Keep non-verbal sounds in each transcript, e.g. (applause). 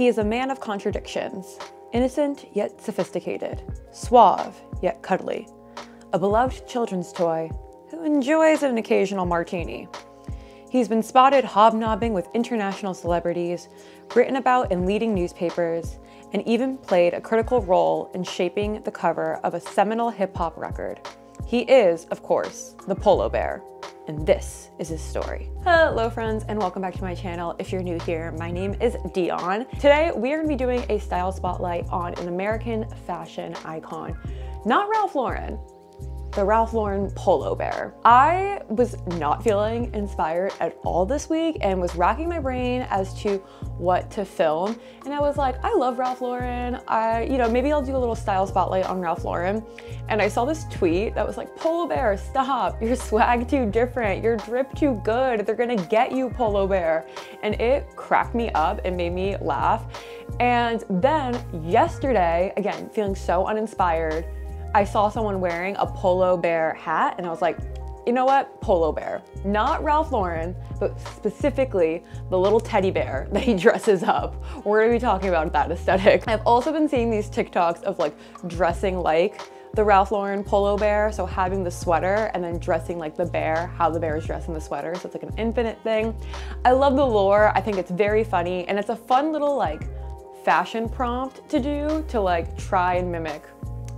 He is a man of contradictions, innocent yet sophisticated, suave yet cuddly, a beloved children's toy who enjoys an occasional martini. He's been spotted hobnobbing with international celebrities, written about in leading newspapers, and even played a critical role in shaping the cover of a seminal hip hop record. He is, of course, the Polo Bear, and this is his story. Hello friends, and welcome back to my channel. If you're new here, my name is Dion. Today, we are gonna be doing a style spotlight on an American fashion icon, not Ralph Lauren, the Ralph Lauren Polo Bear. I was not feeling inspired at all this week and was racking my brain as to what to film. And I was like, I love Ralph Lauren. I, you know, maybe I'll do a little style spotlight on Ralph Lauren. And I saw this tweet that was like, Polo Bear, stop. Your swag too different. Your drip too good. They're gonna get you, Polo Bear. And it cracked me up. It made me laugh. And then yesterday, again, feeling so uninspired, I saw someone wearing a polo bear hat and I was like, you know what? Polo bear. Not Ralph Lauren, but specifically the little teddy bear (laughs) that he dresses up. We're gonna be talking about that aesthetic. I've also been seeing these TikToks of like dressing like the Ralph Lauren polo bear. So having the sweater and then dressing like the bear, how the bear is dressing the sweater. So it's like an infinite thing. I love the lore. I think it's very funny and it's a fun little like fashion prompt to do to like try and mimic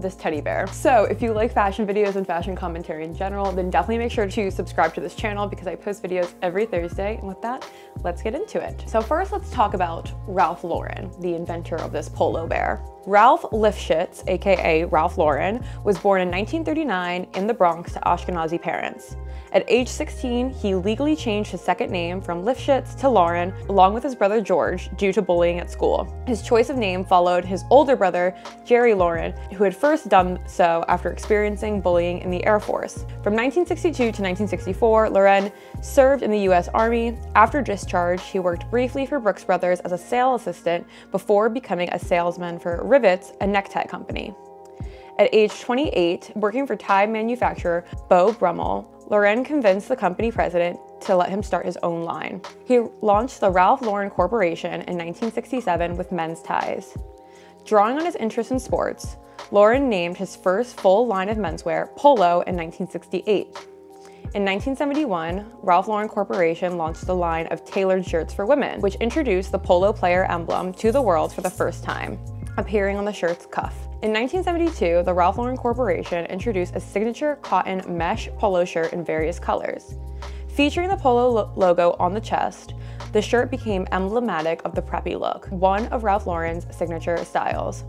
this teddy bear. So if you like fashion videos and fashion commentary in general, then definitely make sure to subscribe to this channel because I post videos every Thursday. And with that, let's get into it. So first, let's talk about Ralph Lauren, the inventor of this polo bear. Ralph Lifshitz, aka Ralph Lauren, was born in 1939 in the Bronx to Ashkenazi parents. At age 16, he legally changed his second name from Lifshitz to Lauren, along with his brother George, due to bullying at school. His choice of name followed his older brother, Jerry Lauren, who had first done so after experiencing bullying in the Air Force. From 1962 to 1964, Lauren served in the U.S. Army. After discharge, he worked briefly for Brooks Brothers as a sales assistant before becoming a salesman for Rivetz, a necktie company. At age 28, working for tie manufacturer Beau Brummel, Lauren convinced the company president to let him start his own line. He launched the Ralph Lauren Corporation in 1967 with men's ties. Drawing on his interest in sports, Lauren named his first full line of menswear Polo in 1968. In 1971, Ralph Lauren Corporation launched a line of tailored shirts for women, which introduced the polo player emblem to the world for the first time, appearing on the shirt's cuff. In 1972, the Ralph Lauren Corporation introduced a signature cotton mesh polo shirt in various colors. Featuring the polo lo logo on the chest, the shirt became emblematic of the preppy look, one of Ralph Lauren's signature styles.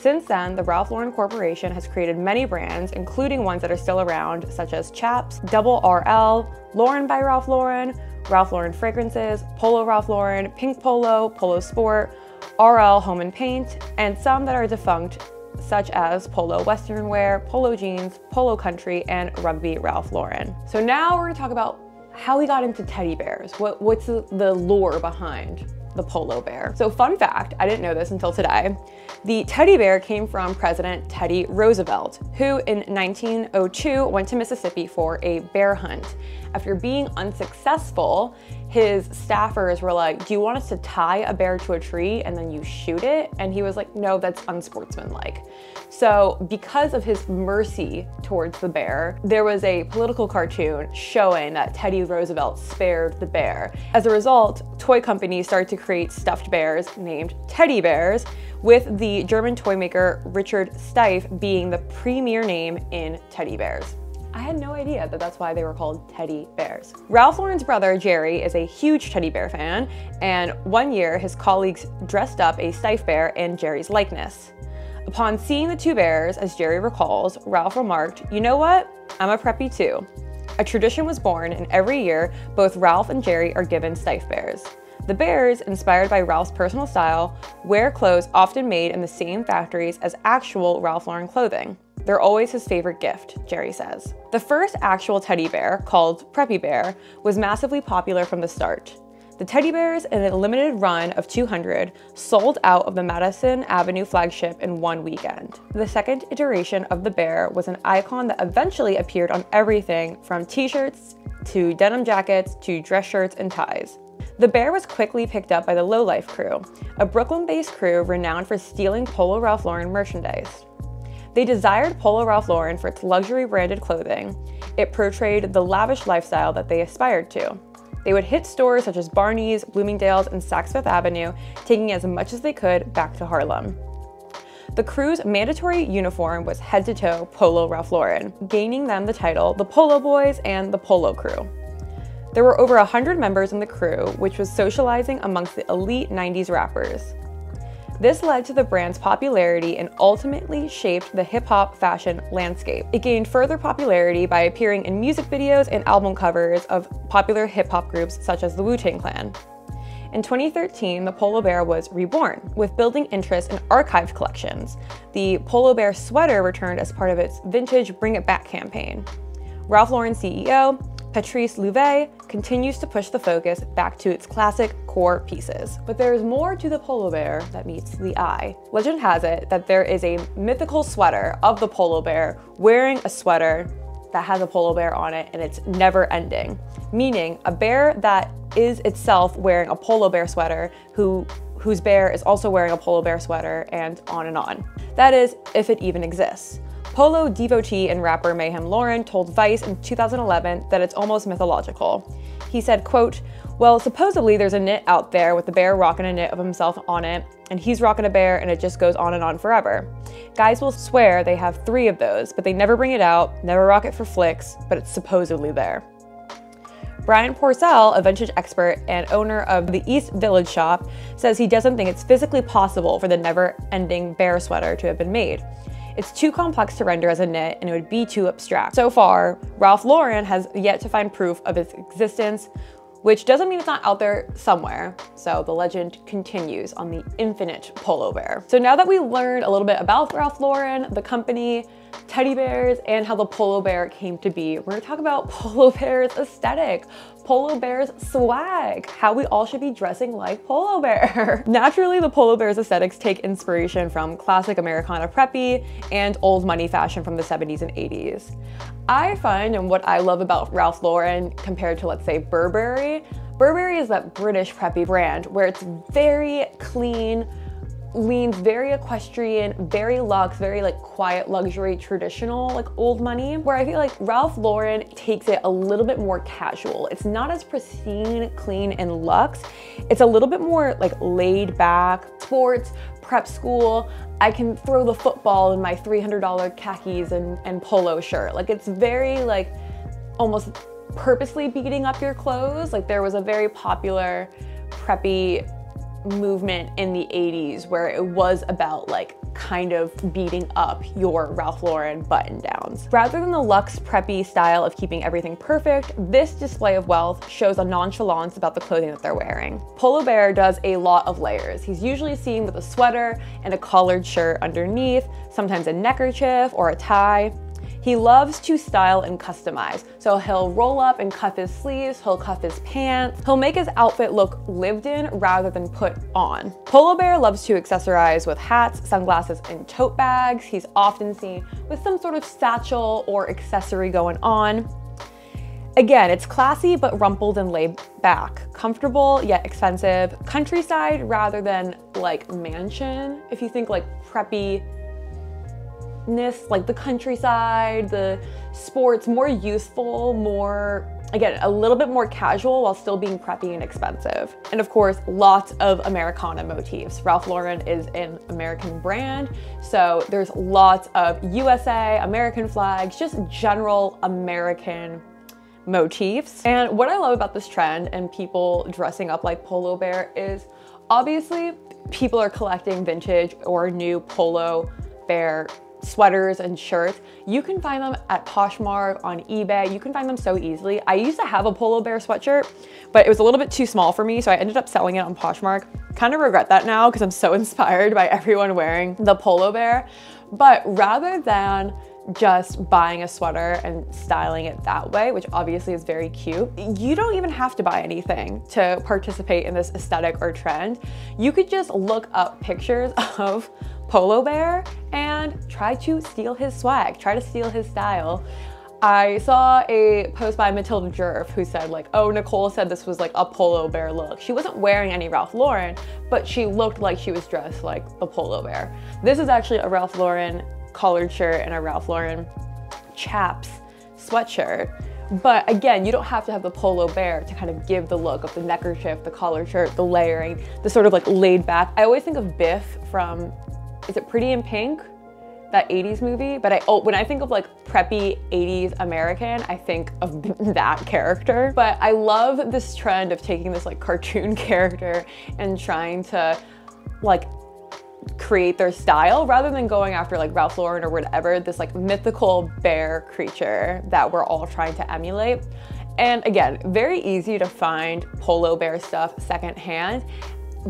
Since then, the Ralph Lauren Corporation has created many brands, including ones that are still around, such as Chaps, Double RL, Lauren by Ralph Lauren, Ralph Lauren Fragrances, Polo Ralph Lauren, Pink Polo, Polo Sport, RL Home and Paint, and some that are defunct such as Polo Western Wear, Polo Jeans, Polo Country, and Rugby Ralph Lauren. So now we're gonna talk about how we got into teddy bears. What, what's the, the lore behind the polo bear. So fun fact, I didn't know this until today, the teddy bear came from President Teddy Roosevelt, who in 1902 went to Mississippi for a bear hunt. After being unsuccessful, his staffers were like, do you want us to tie a bear to a tree and then you shoot it? And he was like, no, that's unsportsmanlike. So because of his mercy towards the bear, there was a political cartoon showing that Teddy Roosevelt spared the bear. As a result, toy companies started to create stuffed bears named teddy bears, with the German toy maker Richard Steiff being the premier name in teddy bears. I had no idea that that's why they were called teddy bears. Ralph Lauren's brother, Jerry, is a huge teddy bear fan, and one year his colleagues dressed up a Steiff bear in Jerry's likeness. Upon seeing the two bears, as Jerry recalls, Ralph remarked, you know what? I'm a preppy too. A tradition was born, and every year, both Ralph and Jerry are given Steiff bears. The bears, inspired by Ralph's personal style, wear clothes often made in the same factories as actual Ralph Lauren clothing. They're always his favorite gift, Jerry says. The first actual teddy bear, called Preppy Bear, was massively popular from the start. The teddy bears, in a limited run of 200, sold out of the Madison Avenue flagship in one weekend. The second iteration of the bear was an icon that eventually appeared on everything from t-shirts to denim jackets to dress shirts and ties. The bear was quickly picked up by the Lo-Life crew, a Brooklyn-based crew renowned for stealing Polo Ralph Lauren merchandise. They desired Polo Ralph Lauren for its luxury branded clothing. It portrayed the lavish lifestyle that they aspired to. They would hit stores such as Barney's, Bloomingdale's, and Saks Fifth Avenue, taking as much as they could back to Harlem. The crew's mandatory uniform was head-to-toe Polo Ralph Lauren, gaining them the title the Polo Boys and the Polo Crew. There were over 100 members in the crew, which was socializing amongst the elite 90s rappers. This led to the brand's popularity and ultimately shaped the hip hop fashion landscape. It gained further popularity by appearing in music videos and album covers of popular hip hop groups such as the Wu Tang Clan. In 2013, the Polo Bear was reborn, with building interest in archived collections. The Polo Bear sweater returned as part of its vintage Bring It Back campaign. Ralph Lauren CEO Patrice Louvet continues to push the focus back to its classic core pieces. But there is more to the polo bear that meets the eye. Legend has it that there is a mythical sweater of the polo bear wearing a sweater that has a polo bear on it and it's never ending. Meaning a bear that is itself wearing a polo bear sweater who whose bear is also wearing a polo bear sweater and on and on. That is, if it even exists. Polo devotee and rapper Mayhem Lauren told Vice in 2011 that it's almost mythological. He said, quote, well, supposedly there's a knit out there with the bear rocking a knit of himself on it, and he's rocking a bear and it just goes on and on forever. Guys will swear they have three of those, but they never bring it out, never rock it for flicks, but it's supposedly there. Brian Porcel, a vintage expert and owner of the East Village shop, says he doesn't think it's physically possible for the never-ending bear sweater to have been made. It's too complex to render as a knit and it would be too abstract. So far, Ralph Lauren has yet to find proof of its existence, which doesn't mean it's not out there somewhere. So the legend continues on the infinite polo bear. So now that we learned a little bit about Ralph Lauren, the company, teddy bears, and how the polo bear came to be, we're gonna talk about (laughs) polo bear's aesthetic, polo bear's swag, how we all should be dressing like polo bear. (laughs) Naturally, the polo bear's aesthetics take inspiration from classic Americana preppy and old money fashion from the 70s and 80s. I find, and what I love about Ralph Lauren compared to let's say Burberry, Burberry is that British preppy brand where it's very clean, leans very equestrian, very luxe, very like quiet luxury, traditional, like old money, where I feel like Ralph Lauren takes it a little bit more casual. It's not as pristine, clean, and luxe. It's a little bit more like laid back, sports, prep school. I can throw the football in my $300 khakis and, and polo shirt. Like it's very like almost purposely beating up your clothes. Like there was a very popular preppy movement in the 80s where it was about like kind of beating up your Ralph Lauren button downs. Rather than the luxe preppy style of keeping everything perfect, this display of wealth shows a nonchalance about the clothing that they're wearing. Polo Bear does a lot of layers. He's usually seen with a sweater and a collared shirt underneath, sometimes a neckerchief or a tie. He loves to style and customize. So he'll roll up and cuff his sleeves, he'll cuff his pants, he'll make his outfit look lived in rather than put on. Polo Bear loves to accessorize with hats, sunglasses, and tote bags. He's often seen with some sort of satchel or accessory going on. Again, it's classy but rumpled and laid back. Comfortable yet expensive. Countryside rather than like mansion. If you think like preppy like the countryside, the sports, more youthful, more, again, a little bit more casual while still being preppy and expensive. And of course, lots of Americana motifs. Ralph Lauren is an American brand, so there's lots of USA, American flags, just general American motifs. And what I love about this trend and people dressing up like Polo Bear is obviously people are collecting vintage or new Polo Bear sweaters and shirts. You can find them at Poshmark, on eBay. You can find them so easily. I used to have a Polo Bear sweatshirt, but it was a little bit too small for me, so I ended up selling it on Poshmark. Kind of regret that now because I'm so (laughs) inspired by everyone wearing the Polo Bear. But rather than just buying a sweater and styling it that way, which obviously is very cute. You don't even have to buy anything to participate in this aesthetic or trend. You could just look up pictures (laughs) of Polo Bear and try to steal his swag, try to steal his style. I saw a post by Matilda Djerf who said like, oh, Nicole said this was like a polo bear look. She wasn't wearing any Ralph Lauren, but she looked like she was dressed like a polo bear. This is actually a Ralph Lauren collared shirt and a Ralph Lauren chaps sweatshirt. But again, you don't have to have the polo bear to kind of give the look of the neckerchief, the collar shirt, the layering, the sort of like laid back. I always think of Biff from, is it Pretty in Pink? That 80s movie, but I oh, when I think of like preppy 80s American, I think of (laughs) that character. But I love this trend of taking this like cartoon (laughs) character and trying to like create their style rather than going after like Ralph Lauren or whatever, this like mythical bear creature that we're all trying to emulate. And again, very easy to find polo bear stuff secondhand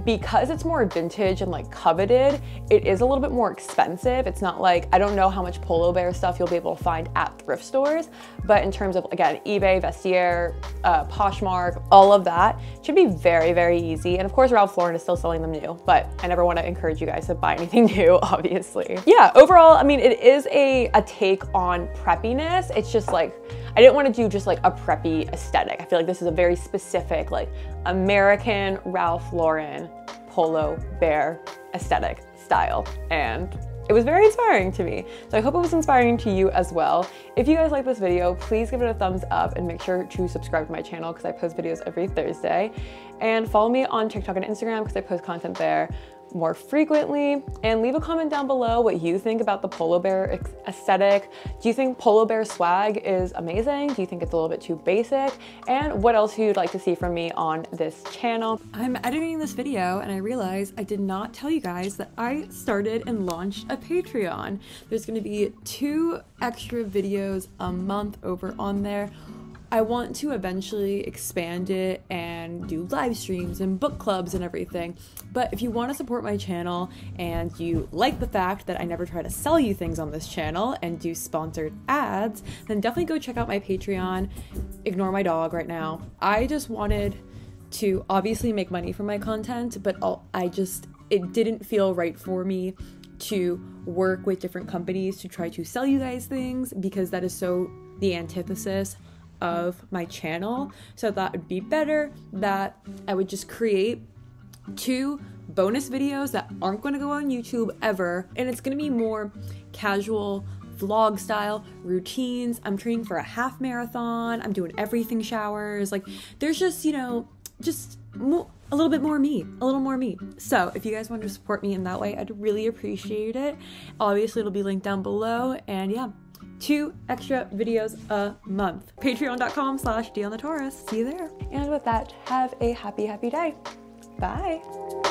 because it's more vintage and like coveted, it is a little bit more expensive. It's not like, I don't know how much Polo Bear stuff you'll be able to find at thrift stores, but in terms of, again, eBay, Vestiaire, uh, Poshmark, all of that should be very, very easy. And of course, Ralph Lauren is still selling them new, but I never want to encourage you guys to buy anything (laughs) new, obviously. Yeah, overall, I mean, it is a, a take on preppiness. It's just like, I didn't want to do just like a preppy aesthetic. I feel like this is a very specific, like American Ralph Lauren polo bear aesthetic style. And it was very inspiring to me. So I hope it was inspiring to you as well. If you guys like this video, please give it a thumbs up and make sure to subscribe to my channel because I post videos every Thursday. And follow me on TikTok and Instagram because I post content there more frequently and leave a comment down below what you think about the polo bear aesthetic. Do you think polo bear swag is amazing? Do you think it's a little bit too basic? And what else you'd like to see from me on this channel? I'm editing this video and I realized I did not tell you guys that I started and launched a Patreon. There's gonna be two extra videos a month over on there I want to eventually expand it and do live streams and book clubs and everything. But if you want to support my channel and you like the fact that I never try to sell you things on this channel and do sponsored ads, then definitely go check out my Patreon. Ignore my dog right now. I just wanted to obviously make money from my content, but I just, it didn't feel right for me to work with different companies to try to sell you guys things because that is so the antithesis of my channel. So that would be better that I would just create two bonus videos that aren't going to go on YouTube ever. And it's going to be more casual vlog style routines. I'm training for a half marathon. I'm doing everything showers. Like there's just, you know, just a little bit more me, a little more me. So if you guys want to support me in that way, I'd really appreciate it. Obviously, it'll be linked down below. And yeah, two extra videos a month. Patreon.com slash Taurus. See you there. And with that, have a happy, happy day. Bye.